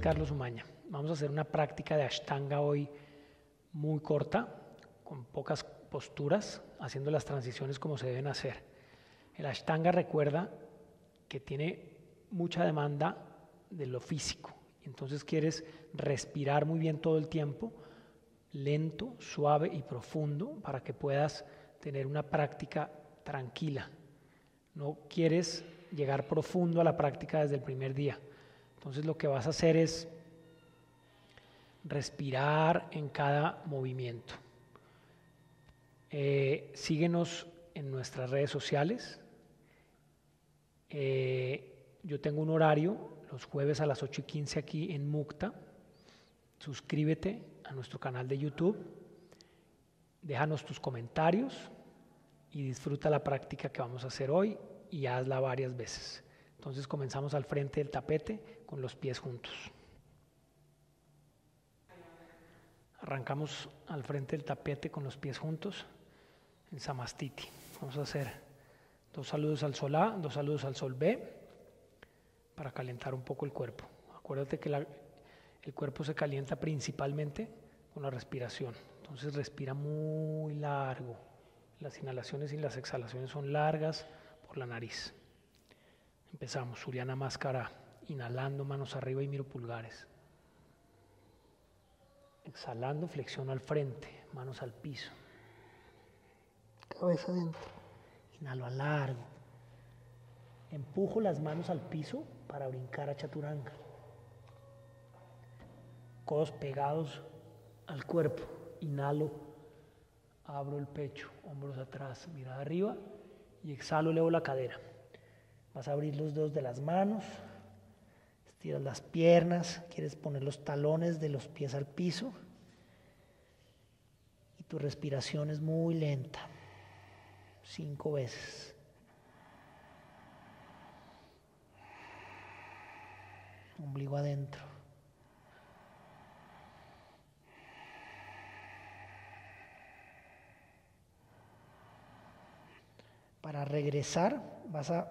Carlos Umaña. Vamos a hacer una práctica de Ashtanga hoy muy corta, con pocas posturas, haciendo las transiciones como se deben hacer. El Ashtanga recuerda que tiene mucha demanda de lo físico, entonces quieres respirar muy bien todo el tiempo, lento, suave y profundo, para que puedas tener una práctica tranquila. No quieres llegar profundo a la práctica desde el primer día. Entonces lo que vas a hacer es respirar en cada movimiento. Eh, síguenos en nuestras redes sociales. Eh, yo tengo un horario los jueves a las 8 y 15 aquí en Mukta. Suscríbete a nuestro canal de YouTube. Déjanos tus comentarios y disfruta la práctica que vamos a hacer hoy y hazla varias veces. Entonces comenzamos al frente del tapete con los pies juntos. Arrancamos al frente del tapete con los pies juntos en Samastiti. Vamos a hacer dos saludos al sol A, dos saludos al sol B para calentar un poco el cuerpo. Acuérdate que el cuerpo se calienta principalmente con la respiración. Entonces respira muy largo. Las inhalaciones y las exhalaciones son largas por la nariz. Empezamos, Suriana Máscara, inhalando manos arriba y miro pulgares. Exhalando, flexiono al frente, manos al piso. Cabeza adentro. Inhalo a largo. Empujo las manos al piso para brincar a chaturanga. Codos pegados al cuerpo. Inhalo, abro el pecho, hombros atrás, mirada arriba y exhalo, elevo la cadera. Vas a abrir los dedos de las manos, estiras las piernas, quieres poner los talones de los pies al piso y tu respiración es muy lenta. Cinco veces. Ombligo adentro. Para regresar vas a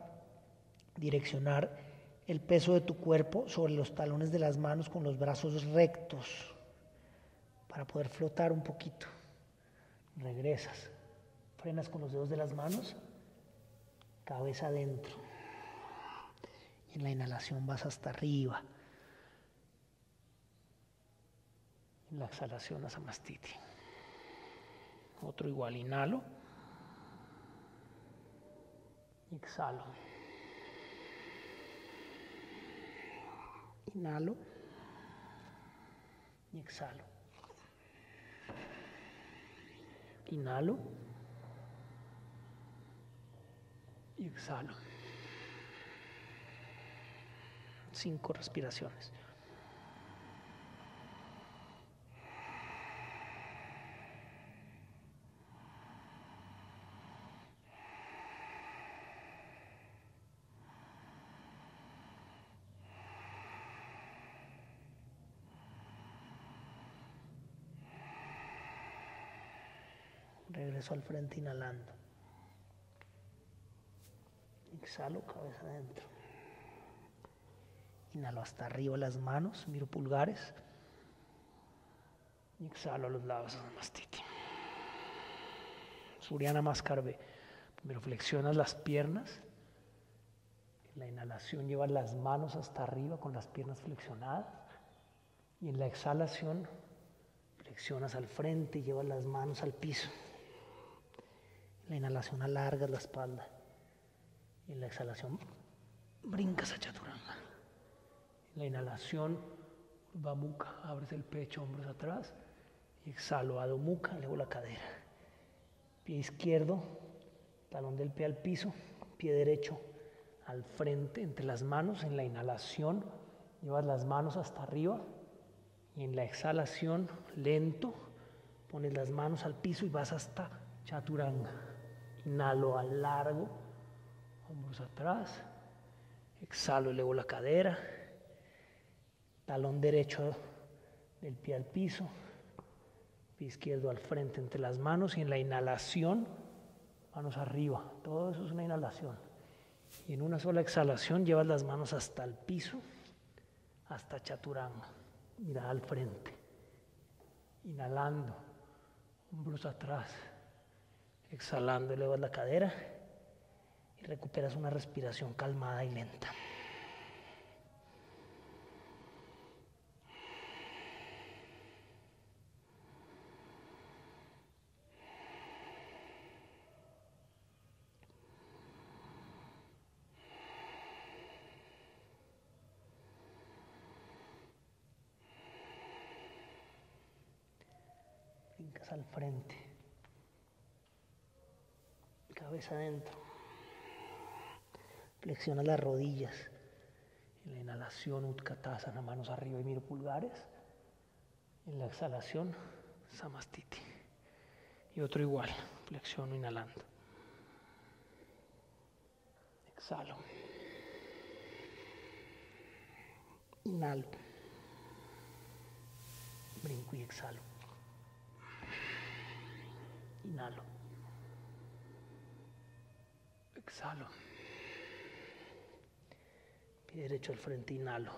direccionar el peso de tu cuerpo sobre los talones de las manos con los brazos rectos para poder flotar un poquito. Regresas. Frenas con los dedos de las manos, cabeza adentro. Y en la inhalación vas hasta arriba. En la exhalación a samastiti. Otro igual, inhalo. Exhalo. Inhalo y exhalo. Inhalo y exhalo. Cinco respiraciones. Regreso al frente inhalando. Exhalo, cabeza adentro. Inhalo hasta arriba las manos, miro pulgares. Exhalo a los lados, mastiti. Suriana Mascarbe. Primero flexionas las piernas. En la inhalación llevas las manos hasta arriba con las piernas flexionadas. Y en la exhalación flexionas al frente y llevas las manos al piso. La inhalación alargas la espalda. Y la exhalación brincas a chaturanga. La inhalación, Bamuka, abres el pecho, hombros atrás. Y exhalo, Adho Mukha, elevo la cadera. Pie izquierdo, talón del pie al piso. Pie derecho al frente, entre las manos. En la inhalación, llevas las manos hasta arriba. Y en la exhalación, lento, pones las manos al piso y vas hasta chaturanga. Inhalo al largo, hombros atrás. Exhalo, elevo la cadera. Talón derecho del pie al piso. Pie izquierdo al frente entre las manos. Y en la inhalación, manos arriba. Todo eso es una inhalación. Y en una sola exhalación llevas las manos hasta el piso. hasta chaturanga. Mirada al frente. Inhalando, hombros atrás. Exhalando, elevas la cadera y recuperas una respiración calmada y lenta. al frente, cabeza adentro. Flexionas las rodillas. En la inhalación, Utkatasana, manos arriba y miro pulgares. En la exhalación, Samastiti. Y otro igual, flexiono inhalando. Exhalo. Inhalo. Brinco y exhalo. Inhalo. Exhalo. Pie derecho al frente, inhalo.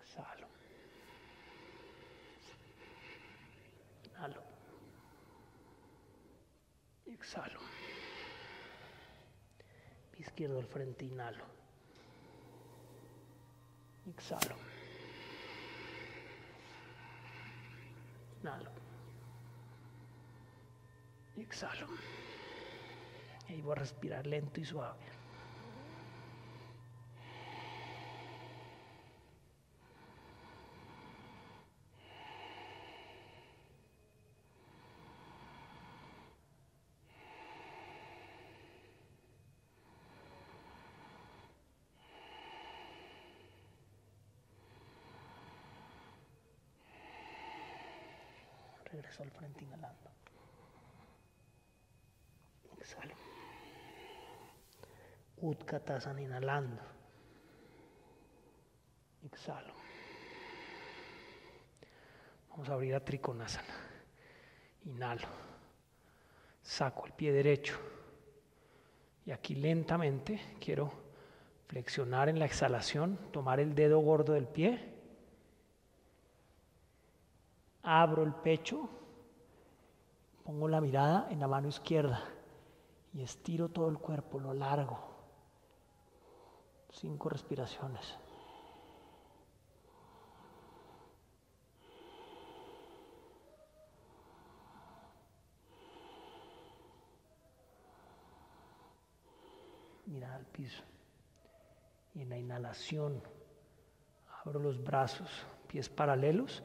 Exhalo. Inhalo. Exhalo. Pie izquierdo al frente, inhalo. Exhalo. Inhalo. Exhalo. Voy a respirar lento y suave. Regreso al frente inhalando. Exhalo. Utkatasana inhalando. Exhalo. Vamos a abrir a Trikonasana. Inhalo. Saco el pie derecho. Y aquí lentamente quiero flexionar en la exhalación, tomar el dedo gordo del pie. Abro el pecho. Pongo la mirada en la mano izquierda y estiro todo el cuerpo, lo largo. Cinco respiraciones. Mira al piso. Y en la inhalación abro los brazos, pies paralelos.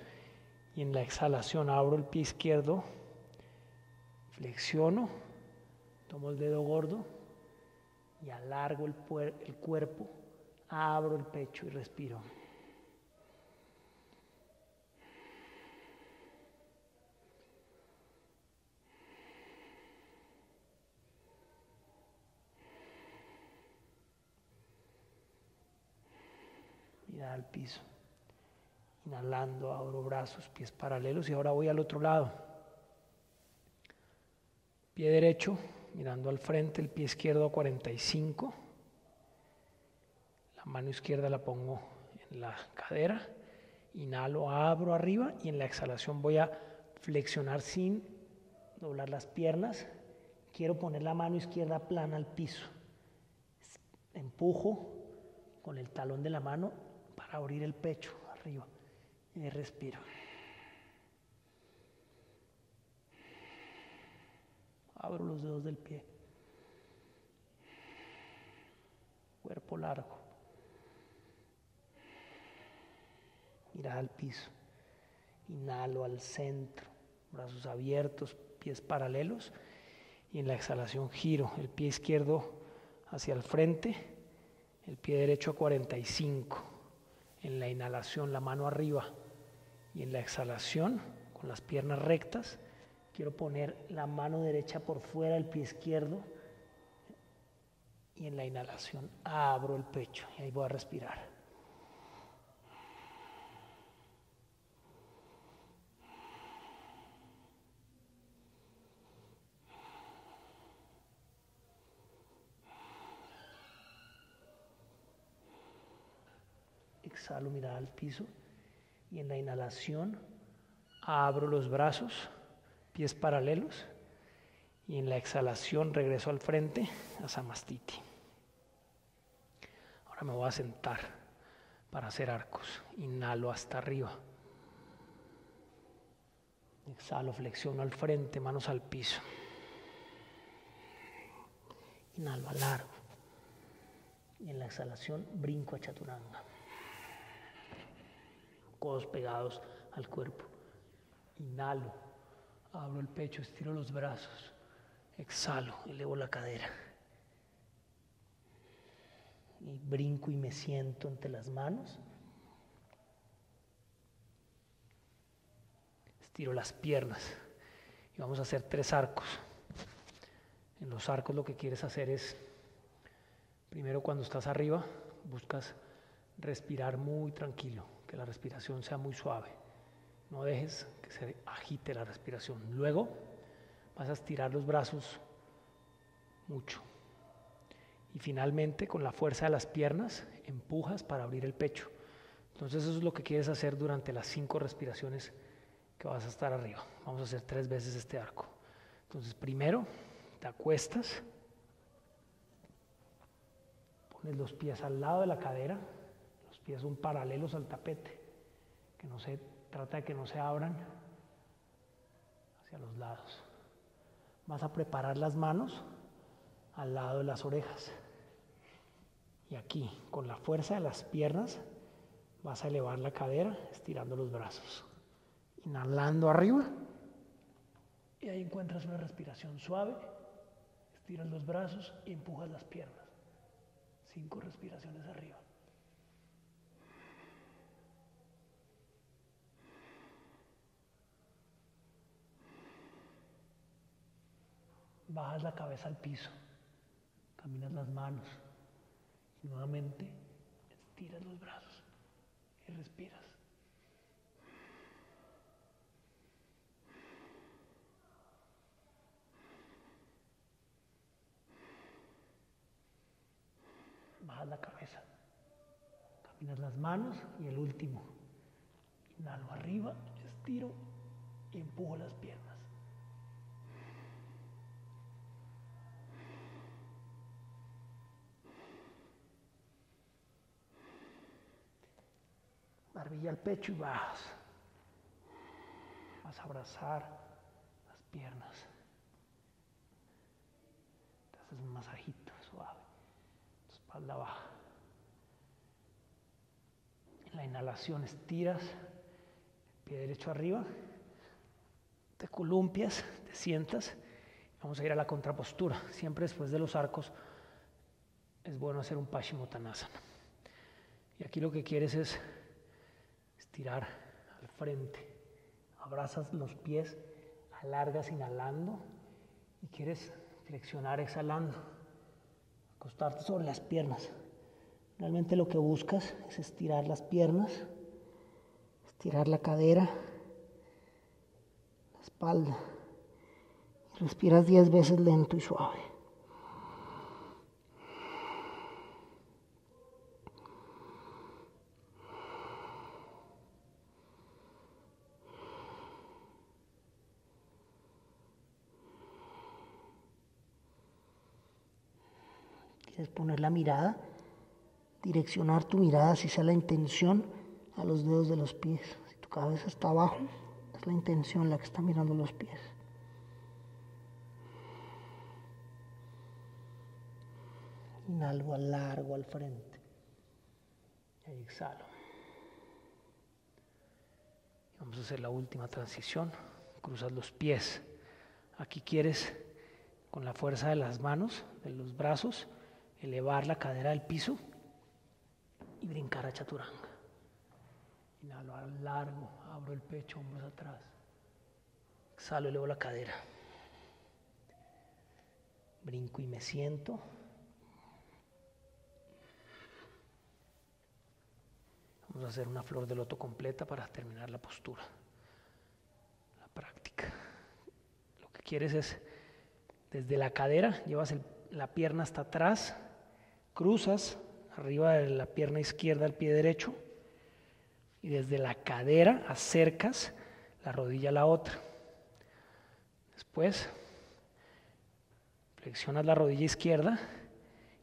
Y en la exhalación abro el pie izquierdo, flexiono Tomo el dedo gordo y alargo el, el cuerpo, abro el pecho y respiro. Mira al piso. Inhalando, abro brazos, pies paralelos y ahora voy al otro lado. Pie derecho, mirando al frente, el pie izquierdo a 45. La mano izquierda la pongo en la cadera. Inhalo, abro arriba y en la exhalación voy a flexionar sin doblar las piernas. Quiero poner la mano izquierda plana al piso. Empujo con el talón de la mano para abrir el pecho arriba. Y respiro. Abro los dedos del pie. Cuerpo largo. Mira al piso. Inhalo al centro. Brazos abiertos, pies paralelos. Y en la exhalación giro el pie izquierdo hacia el frente, el pie derecho a 45. En la inhalación la mano arriba y en la exhalación con las piernas rectas Quiero poner la mano derecha por fuera del pie izquierdo y en la inhalación abro el pecho y ahí voy a respirar. exhalo mirada al piso y en la inhalación abro los brazos, pies paralelos y en la exhalación regreso al frente a Samastiti. Ahora me voy a sentar para hacer arcos. Inhalo hasta arriba. Exhalo, flexiono al frente, manos al piso. Inhalo, largo Y en la exhalación brinco a chaturanga. Codos pegados al cuerpo. Inhalo, abro el pecho, estiro los brazos. Exhalo, elevo la cadera. Y brinco y me siento entre las manos. Estiro las piernas. Y vamos a hacer tres arcos. En los arcos lo que quieres hacer es, primero cuando estás arriba, buscas respirar muy tranquilo, que la respiración sea muy suave. No dejes que se agite la respiración. Luego vas a estirar los brazos mucho. Y finalmente, con la fuerza de las piernas, empujas para abrir el pecho. Entonces eso es lo que quieres hacer durante las cinco respiraciones que vas a estar arriba. Vamos a hacer tres veces este arco. Entonces primero te acuestas, pones los pies al lado de la cadera, los pies son paralelos al tapete, que no se trata de que no se abran hacia los lados. Vas a preparar las manos al lado de las orejas. Y aquí, con la fuerza de las piernas, vas a elevar la cadera, estirando los brazos. Inhalando arriba. Y ahí encuentras una respiración suave Estiras los brazos y empujas las piernas. Cinco respiraciones arriba. Bajas la cabeza al piso, caminas las manos y nuevamente estiras los brazos y respiras. bajas la cabeza, caminas las manos y el último, inhalo arriba, estiro y empujo las piernas. Barbilla al pecho y bajas. Vas a abrazar las piernas. Te haces un masajito suave espalda baja. En la inhalación estiras, pie derecho arriba, te columpias, te sientas. Vamos a ir a la contrapostura. Siempre después de los arcos es bueno hacer un Paschimottanasana. Y aquí lo que quieres es estirar al frente. Abrazas los pies, alargas inhalando y quieres flexionar exhalando acostarte sobre las piernas. Realmente lo que buscas es estirar las piernas, estirar la cadera, la espalda. respiras diez veces lento y suave. es poner la mirada, direccionar tu mirada, si sea la intención, a los dedos de los pies. Si tu cabeza está abajo, es la intención la que está mirando los pies. Inhalo al largo al frente. Y exhalo. Vamos a hacer la última transición. Cruzas los pies. Aquí quieres, con la fuerza de las manos, de los brazos, elevar la cadera del piso y brincar a chaturanga. Inhalo a largo, abro el pecho, hombros atrás. Exhalo, elevo la cadera. Brinco y me siento. Vamos a hacer una flor de loto completa para terminar la postura, la práctica. Lo que quieres es, desde la cadera, llevas la pierna hasta atrás, cruzas arriba de la pierna izquierda al pie derecho y desde la cadera acercas la rodilla a la otra. Después flexionas la rodilla izquierda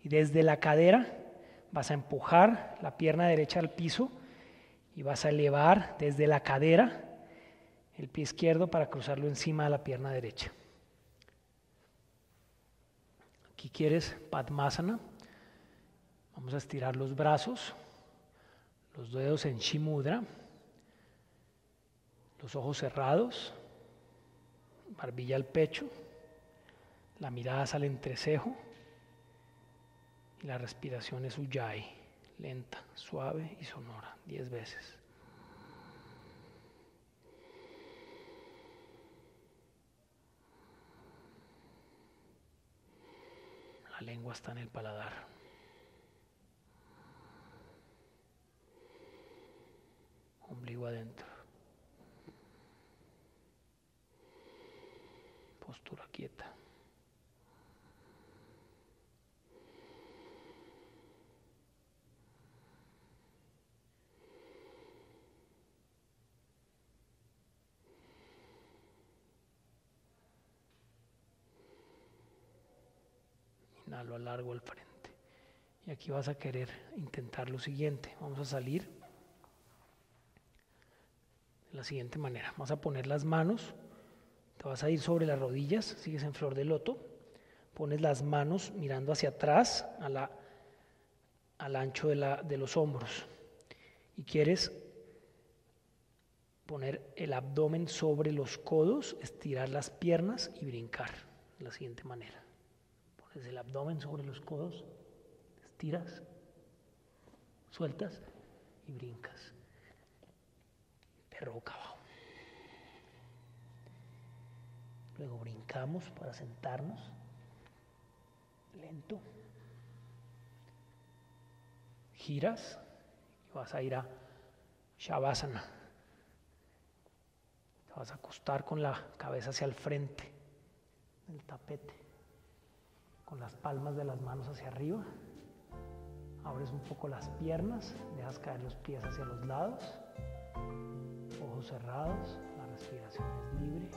y desde la cadera vas a empujar la pierna derecha al piso y vas a elevar desde la cadera el pie izquierdo para cruzarlo encima de la pierna derecha. Aquí quieres Padmasana. Vamos a estirar los brazos, los dedos en Shimudra, los ojos cerrados, barbilla al pecho, la mirada sale entrecejo y la respiración es Ujjayi, lenta, suave y sonora, diez veces. La lengua está en el paladar. Ombligo adentro. Postura quieta. Inhalo largo al frente. Y aquí vas a querer intentar lo siguiente. Vamos a salir la siguiente manera. Vamos a poner las manos. Te vas a ir sobre las rodillas. Sigues en flor de loto. Pones las manos mirando hacia atrás a la, al ancho de, la, de los hombros. Y quieres poner el abdomen sobre los codos, estirar las piernas y brincar de la siguiente manera. Pones el abdomen sobre los codos, estiras, sueltas y brincas. Perro boca abajo. Luego brincamos para sentarnos. Lento. Giras y vas a ir a Shavasana. Te vas a acostar con la cabeza hacia el frente del tapete, con las palmas de las manos hacia arriba. Abres un poco las piernas, dejas caer los pies hacia los lados, Ojos cerrados, la respiración es libre.